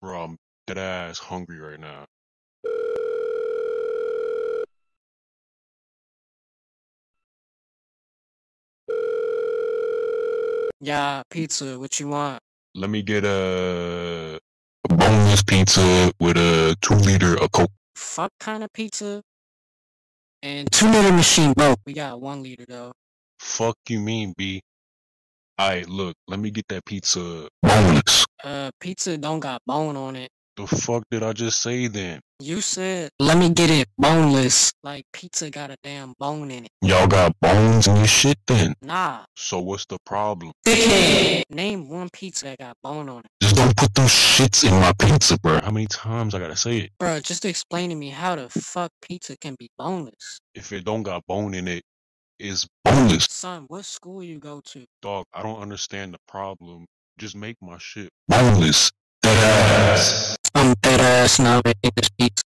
Bro, I'm dead ass hungry right now. Yeah, pizza. What you want? Let me get a, a boneless pizza with a two liter of Coke. Fuck kind of pizza? And two liter machine broke. We got one liter though. Fuck you mean, B? Alright, look, let me get that pizza boneless. Uh, pizza don't got bone on it. The fuck did I just say then? You said let me get it boneless. Like pizza got a damn bone in it. Y'all got bones in your shit then? Nah. So what's the problem? Name one pizza that got bone on it. Just don't put those shits in my pizza, bro. How many times I gotta say it? Bro, just explain to me how the fuck pizza can be boneless. If it don't got bone in it, it's boneless. Son, what school you go to? Dog, I don't understand the problem. Just make my shit boneless. Dead ass. I'm dead ass now making this pizza.